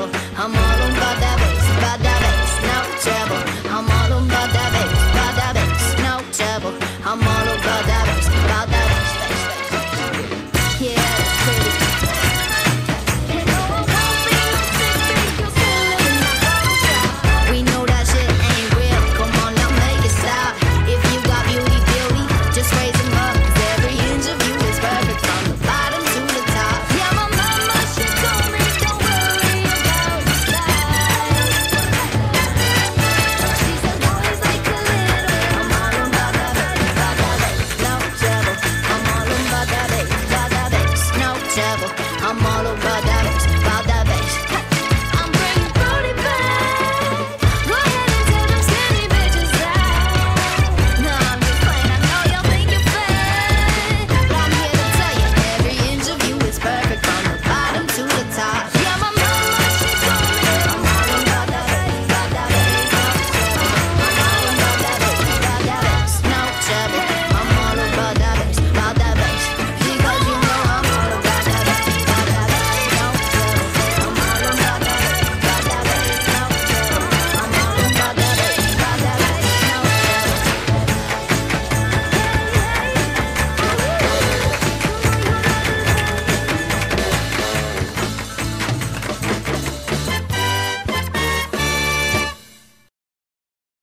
I'm